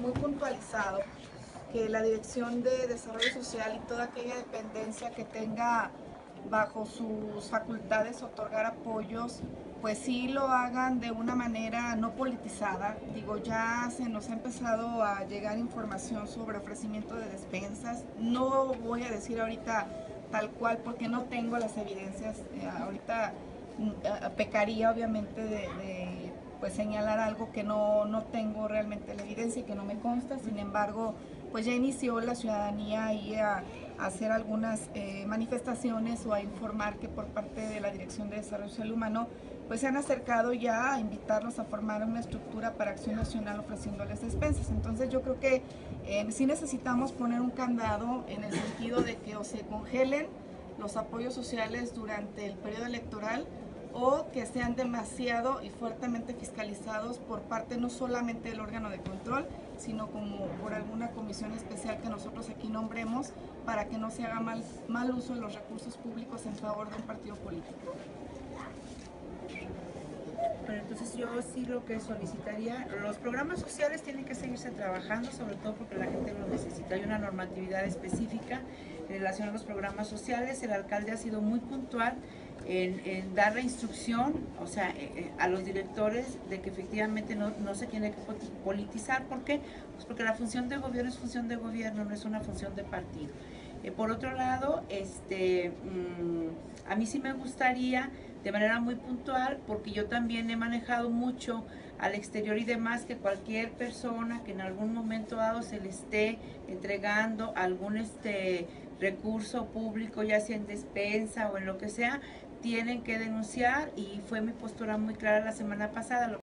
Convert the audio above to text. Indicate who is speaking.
Speaker 1: muy puntualizado que la Dirección de Desarrollo Social y toda aquella dependencia que tenga bajo sus facultades otorgar apoyos, pues sí lo hagan de una manera no politizada. Digo, ya se nos ha empezado a llegar información sobre ofrecimiento de despensas. No voy a decir ahorita tal cual porque no tengo las evidencias. Eh, ahorita mm, pecaría obviamente de, pues señalar algo que no, no tengo realmente la evidencia y que no me consta. Sin embargo, pues ya inició la ciudadanía ahí a, hacer algunas eh, manifestaciones o a informar que por parte de la Dirección de Desarrollo Social Humano pues se han acercado ya a invitarlos a formar una estructura para acción nacional ofreciéndoles despensas. Entonces yo creo que eh, sí necesitamos poner un candado en el sentido de que o se congelen los apoyos sociales durante el periodo electoral o que sean demasiado y fuertemente fiscalizados por parte no solamente del órgano de control, sino como por alguna comisión especial que nosotros aquí nombremos para que no se haga mal, mal uso de los recursos públicos en favor de un partido político.
Speaker 2: Bueno, entonces yo sí lo que solicitaría, los programas sociales tienen que seguirse trabajando, sobre todo porque la gente lo necesita. Hay una normatividad específica en relación a los programas sociales. El alcalde ha sido muy puntual en, dar la instrucción, o sea, eh, eh, a los directores de que efectivamente no, se tiene que politizar. ¿Por qué? Pues porque la función de gobierno es función de gobierno, no es una función de partido. Eh, por otro lado, este, mm, a mí sí me gustaría de manera muy puntual, porque yo también he manejado mucho al exterior y demás, que cualquier persona que en algún momento dado se le esté entregando algún este recurso público, ya sea en despensa o en lo que sea, tienen que denunciar y fue mi postura muy clara la semana pasada.